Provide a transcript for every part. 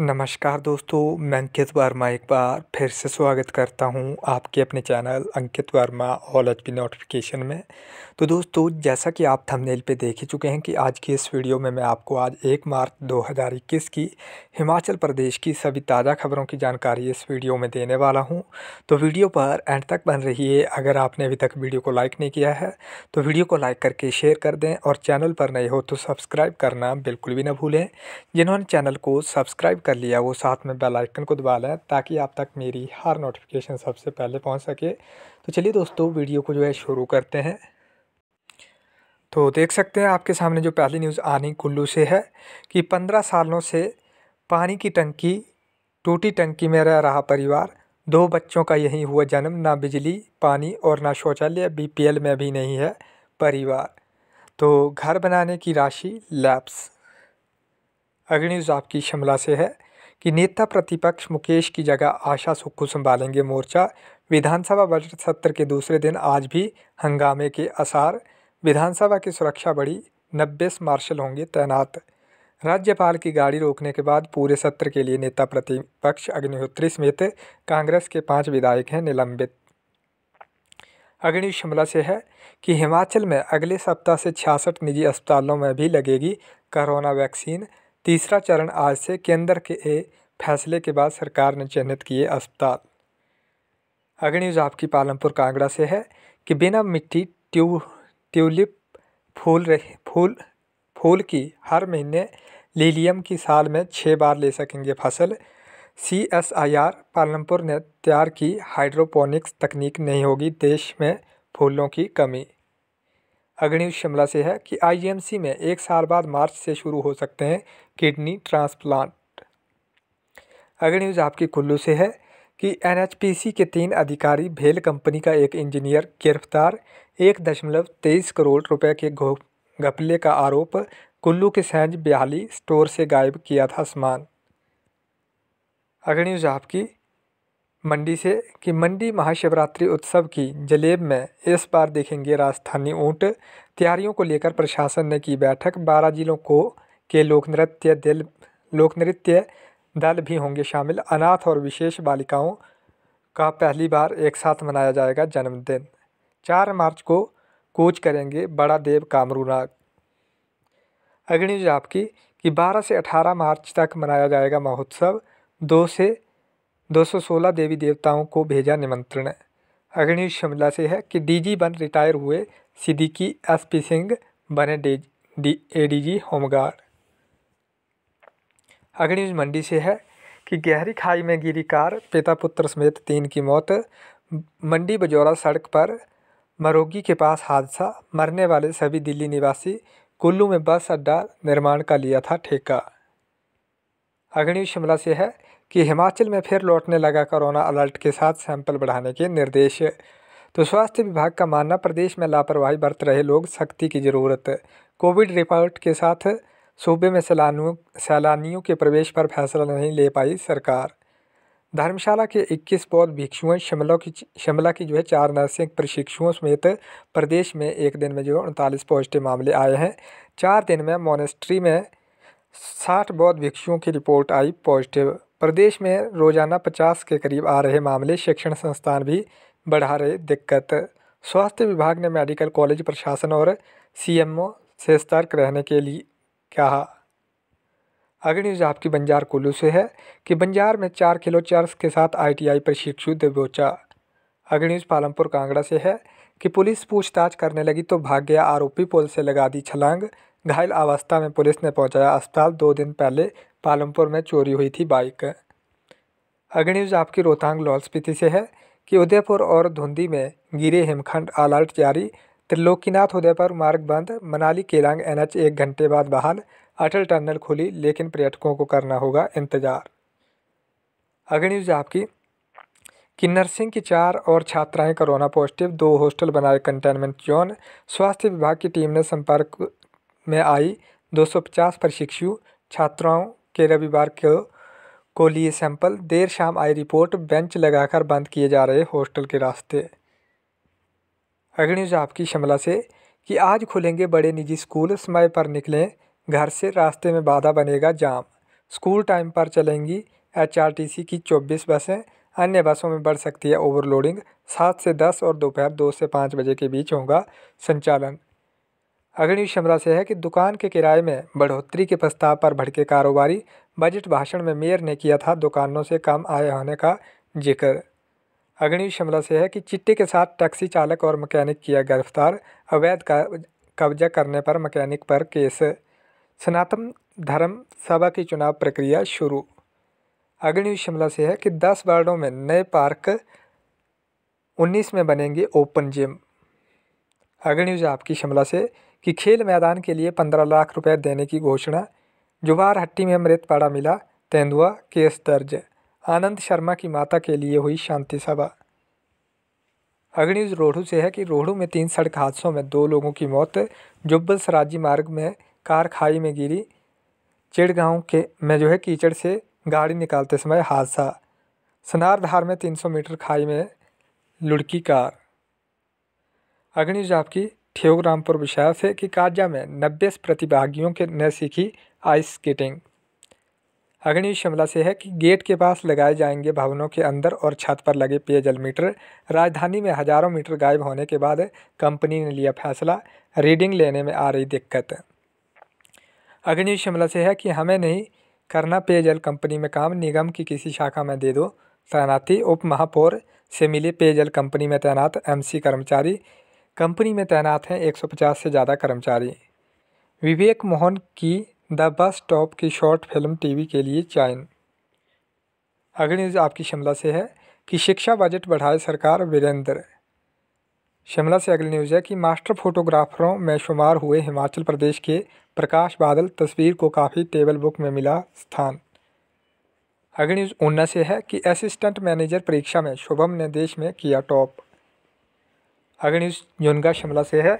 नमस्कार दोस्तों, मैं अंकित वर्मा एक बार फिर से स्वागत करता हूँ आपके अपने channel Ankit Verma All H P notification में। तो दोस्तों, जैसा कि आप थंबनेल पे देख ही चुके हैं कि आज की इस वीडियो में मैं आपको आज एक मार्च 2021 की हिमाचल प्रदेश की सभी ताज़ा खबरों की जानकारी इस वीडियो में देने वाला हूँ। तो वीडियो पर एंड तक बन रही है, अगर आपने अभी तक वीडियो को लाइक नहीं किया है तो वीडियो को लाइक करके शेयर कर दें और चैनल पर नए हो तो सब्सक्राइब करना बिल्कुल भी ना भूलें। जिन्होंने चैनल को सब्सक्राइब कर लिया, वो साथ में बेल आइकन को दबा लें ताकि आप तक मेरी हर नोटिफिकेशन सबसे पहले पहुँच सके। तो चलिए दोस्तों वीडियो को जो है शुरू करते हैं। तो देख सकते हैं आपके सामने जो पहली न्यूज़ आनी कुल्लू से है कि पंद्रह सालों से पानी की टंकी, टूटी टंकी में रह रहा परिवार। दो बच्चों का यही हुआ जन्म, ना बिजली, पानी और ना शौचालय बीपीएल में भी नहीं है परिवार। तो घर बनाने की राशि लैप्स अगली न्यूज़ आपकी शिमला से है कि नेता प्रतिपक्ष मुकेश की जगह आशा सुक्खू संभालेंगे मोर्चा। विधानसभा बजट सत्र के दूसरे दिन आज भी हंगामे के आसार विधानसभा की सुरक्षा बढ़ी नब्बे मार्शल होंगे तैनात। राज्यपाल की गाड़ी रोकने के बाद पूरे सत्र के लिए नेता प्रतिपक्ष अग्निहोत्री समेत कांग्रेस के पाँच विधायक हैं निलंबित। अग्नि शिमला से है कि हिमाचल में अगले सप्ताह से छियासठ निजी अस्पतालों में भी लगेगी कोरोना वैक्सीन। तीसरा चरण आज से केंद्र के ए फैसले के बाद सरकार ने चिन्हित किए अस्पताल। अगली न्यूज़ आपकी पालमपुर कांगड़ा से है कि बिना मिट्टी ट्यू, ट्यूलिप फूल रहे, फूल फूल की हर महीने लीलियम की साल में छः बार ले सकेंगे फ़सल। C S I R Palampur ने तैयार की हाइड्रोपोनिक्स तकनीक नहीं होगी, देश में फूलों की कमी। अग्नि शिमला से है कि आईएमसी में एक साल बाद मार्च से शुरू हो सकते हैं किडनी ट्रांसप्लांट। अगली न्यूज़ आपकी कुल्लू से है कि एनएचपीसी के तीन अधिकारी भेल कंपनी का एक इंजीनियर गिरफ़्तार, एक दशमलव तेईस करोड़ रुपए के घपले का आरोप, कुल्लू के सैंज ब्याली स्टोर से गायब किया था सामान। अगली न्यूज़ आपकी मंडी से कि मंडी महाशिवरात्रि उत्सव की जलेब में इस बार देखेंगे राजस्थानी ऊँट। तैयारियों को लेकर प्रशासन ने की बैठक। बारह जिलों को के लोक नृत्य दिल, लोक नृत्य दल भी होंगे शामिल। अनाथ और विशेष बालिकाओं का पहली बार एक साथ मनाया जाएगा जन्मदिन। चार मार्च को कूच करेंगे बड़ा देव कामरूनाग अग्नि आपकी कि 12 से 18 मार्च तक मनाया जाएगा महोत्सव। दो से 216 देवी देवताओं को भेजा निमंत्रण। अग्नि शिमला से है कि डीजी बन रिटायर हुए सिद्दीकी एसपी सिंह बने डी एडीजी होमगार्ड। अगली न्यूज़ मंडी से है कि गहरी खाई में गिरी कार, पिता पुत्र समेत तीन की मौत। मंडी बजौरा सड़क पर मरोगी के पास हादसा। मरने वाले सभी दिल्ली निवासी कुल्लू में बस अड्डा निर्माण का लिया था ठेका। अग्नि शिमला से है कि हिमाचल में फिर लौटने लगा कोरोना अलर्ट के साथ सैंपल बढ़ाने के निर्देश। तो स्वास्थ्य विभाग का मानना, प्रदेश में लापरवाही बरत रहे लोग सख्ती की ज़रूरत। कोविड रिपोर्ट के साथ सूबे में सैलानियों सैलानियों के प्रवेश पर फैसला नहीं ले पाई सरकार। धर्मशाला के 21 बौद्ध भिक्षुओं, शिमला की शिमला की जो है चार नर्सिंग प्रशिक्षुओं समेत प्रदेश में एक दिन में जो है उनतालीस पॉजिटिव मामले आए हैं। चार दिन में मोनेस्ट्री में साठ बौद्ध भिक्षुओं की रिपोर्ट आई पॉजिटिव। प्रदेश में रोज़ाना पचास के करीब आ रहे मामले शिक्षण संस्थान भी बढ़ा रहे दिक्कत। स्वास्थ्य विभाग ने मेडिकल कॉलेज प्रशासन और सीएमओ से सतर्क रहने के लिए कहा। अगली न्यूज़ आपकी बंजार कुल्लू से है कि बंजार में चार किलो चर्स के साथ आईटीआई प्रशिक्षु दबोचा। अगली न्यूज़ पालमपुर कांगड़ा से है कि पुलिस पूछताछ करने लगी तो भाग गया आरोपी पुल से लगा दी छलांग। घायल अवस्था में पुलिस ने पहुँचाया अस्पताल दो दिन पहले पालमपुर में चोरी हुई थी बाइक। अगली न्यूज़ आपकी रोहतांग, लाहौल स्पीति से है कि उदयपुर और धुंधी में गिरे हिमखंड अलर्ट जारी। त्रिलोकीनाथ उदयपुर मार्ग बंद, मनाली केलांग एनएच एक घंटे बाद बहाल, अटल टनल खुली, लेकिन पर्यटकों को करना होगा इंतज़ार। अगली न्यूज़ आपकी कि नर्सिंग की चार और छात्राएँ कोरोना पॉजिटिव, दो हॉस्टल बनाए कंटेनमेंट जोन। स्वास्थ्य विभाग की टीम ने संपर्क में आई। 250 प्रशिक्षु छात्राओं के रविवार को को लिए सैंपल। देर शाम आई रिपोर्ट, बेंच लगाकर बंद किए जा रहे हॉस्टल के रास्ते। अगली न्यूज़ आपकी शिमला से कि आज खुलेंगे बड़े निजी स्कूल। समय पर निकलें, घर से रास्ते में बाधा बनेगा जाम। स्कूल टाइम पर चलेंगी एचआरटीसी की चौबीस बसें। अन्य बसों में बढ़ सकती है ओवरलोडिंग। सात से दस और दोपहर दो से पाँच बजे के बीच होगा संचालन। अगली शिमला से है कि दुकान के किराए में बढ़ोतरी के प्रस्ताव पर भड़के कारोबारी बजट भाषण में मेयर ने किया था, दुकानों से कम आय होने का ज़िक्र। अग्नि शिमला से है कि चिट्टे के साथ टैक्सी चालक और मैकेनिक किया गिरफ़्तार, अवैध कब्जा करने पर मैकेनिक पर केस। सनातन धर्म सभा की चुनाव प्रक्रिया शुरू। अग्नि शिमला से है कि दस वार्डों में नए पार्क उन्नीस में बनेंगे ओपन जिम। अग्नि आपकी शिमला से कि खेल मैदान के लिए पंद्रह लाख रुपए देने की घोषणा। जुबार हट्टी में मृत पड़ा मिला, तेंदुआ, केस दर्ज। आनंद शर्मा की माता के लिए हुई शांति सभा। अग्निज रोहड़ू से है कि रोहड़ू में तीन सड़क हादसों में दो लोगों की मौत। जुब्बल सराजी मार्ग में कार खाई में गिरी। चिड़गांव के, में जो है कीचड़ से गाड़ी निकालते समय हादसा। सनारधार में 300 मीटर खाई में लुढ़की कार। अग्निज आपकी ठेवरामपुर विषय से कि काजा में नब्बे प्रतिभागियों के ने सीखी आइस स्केटिंग अग्नि शिमला से है कि गेट के पास लगाए जाएँगे भवनों के अंदर और छत पर लगे पेयजल मीटर। राजधानी में हज़ारों मीटर गायब होने के बाद कंपनी ने लिया फैसला, रीडिंग लेने में आ रही दिक्कत। अग्नि शिमला से है कि हमें नहीं करना पेयजल कंपनी में काम, निगम की किसी शाखा में दे दो। तैनाती उप महापौर से मिले पेयजल कंपनी में तैनात एमसी कर्मचारी कंपनी में तैनात हैं 150 से ज़्यादा कर्मचारी। विवेक मोहन की द बस स्टॉप की शॉर्ट फ़िल्म टीवी के लिए चयन। अगली न्यूज़ आपकी शिमला से है कि शिक्षा बजट बढ़ाए सरकार वीरेंद्र। शिमला से अगली न्यूज़ है कि मास्टर फोटोग्राफरों में शुमार हुए हिमाचल प्रदेश के प्रकाश बादल तस्वीर को काफ़ी टेबल बुक में मिला स्थान। अगली न्यूज़ ऊना से है कि असिस्टेंट मैनेजर परीक्षा में, शुभम ने देश में किया टॉप। अगली न्यूज़ युनगा शिमला से है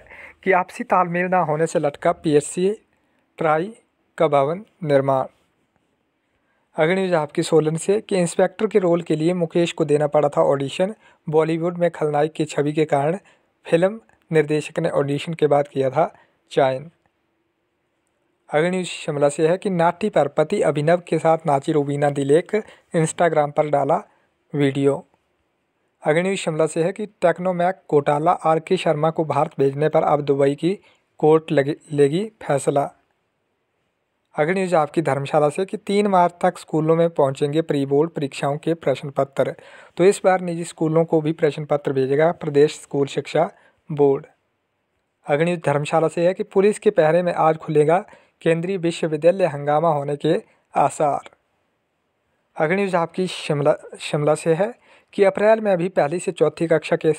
कि आपसी तालमेल ना होने से लटका पीएससी ट्राई का भवन निर्माण। अगली न्यूज़ आपकी सोलन से कि इंस्पेक्टर के रोल के लिए मुकेश को देना पड़ा था ऑडिशन। बॉलीवुड में खलनायक की छवि के कारण फ़िल्म निर्देशक ने ऑडिशन के बाद किया था चयन। अगली न्यूज़ शिमला से है कि नाटी पर पति अभिनव के साथ नाची रूबीना दिलेक इंस्टाग्राम पर डाला वीडियो। अगली न्यूज़ शिमला से है कि टेक्नोमैक घोटाला आर के शर्मा को भारत भेजने पर अब दुबई की कोर्ट लगे, लेगी फैसला। अगली न्यूज़ आपकी धर्मशाला से कि तीन मार्च तक स्कूलों में पहुँचेंगे प्री बोर्ड परीक्षाओं के प्रश्न पत्र तो इस बार निजी स्कूलों को भी प्रश्न पत्र भेजेगा प्रदेश स्कूल शिक्षा बोर्ड। अगली न्यूज़ धर्मशाला से है कि पुलिस के पहरे में आज खुलेगा केंद्रीय विश्वविद्यालय हंगामा होने के आसार। अगली न्यूज़ आपकी शिमला शिमला से है कि अप्रैल में अभी पहली से चौथी कक्षा के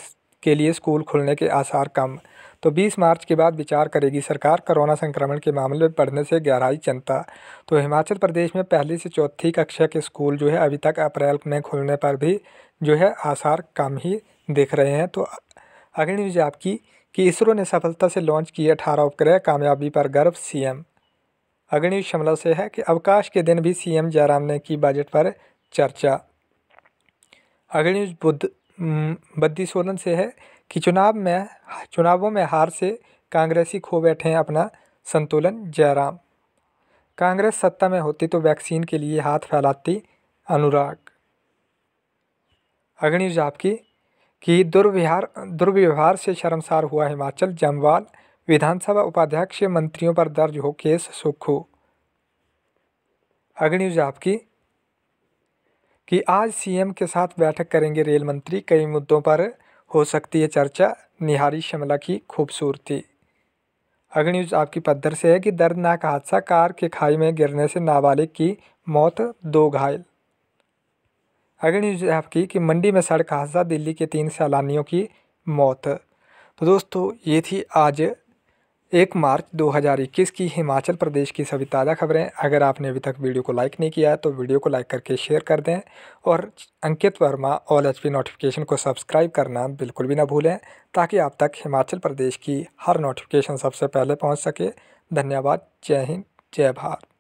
के लिए स्कूल खुलने के आसार कम। तो 20 मार्च के बाद विचार करेगी सरकार कोरोना संक्रमण के मामले में बढ़ने से गहराई चिंता। तो हिमाचल प्रदेश में पहली से चौथी कक्षा के स्कूल जो है अभी तक अप्रैल में खुलने पर भी जो है आसार कम ही दिख रहे हैं। तो अगली न्यूज़ आपकी कि इसरो ने सफलता से लॉन्च किए अठारह उपग्रह कामयाबी पर गर्व सीएम। अगली न्यूज़ शिमला से है कि अवकाश के दिन भी सीएम जयराम ने की बजट पर चर्चा। न्यूज़ बुद्ध बद्दी सोलन से है कि चुनाव में, चुनावों में हार से कांग्रेसी खो बैठे हैं अपना संतुलन, जयराम। कांग्रेस सत्ता में होती तो वैक्सीन के लिए हाथ फैलाती अनुराग। अग्नि आपकी, कि दुर्व्यवहार दुर्व्यवहार से शर्मसार हुआ हिमाचल, जमवाल विधानसभा उपाध्यक्ष मंत्रियों पर दर्ज हो केस सुखू अग्नि आपकी कि आज सीएम के साथ बैठक करेंगे रेल मंत्री। कई मुद्दों पर हो सकती है चर्चा। निहारी शिमला की खूबसूरती। अगली न्यूज़ आपकी पद्धर से है कि दर्दनाक हादसा कार के खाई में गिरने से नाबालिग की मौत, दो घायल। अगली न्यूज़ आपकी कि मंडी में सड़क हादसा, दिल्ली के तीन सैलानियों की मौत। तो दोस्तों, ये थी आज एक मार्च 2021 की हिमाचल प्रदेश की सभी ताज़ा खबरें। अगर आपने अभी तक वीडियो को लाइक नहीं किया है तो वीडियो को लाइक करके शेयर कर दें और Ankit Verma All HP notification को सब्सक्राइब करना बिल्कुल भी ना भूलें, ताकि आप तक हिमाचल प्रदेश की हर नोटिफिकेशन सबसे पहले पहुँच सके। धन्यवाद। जय हिंद। जय भारत।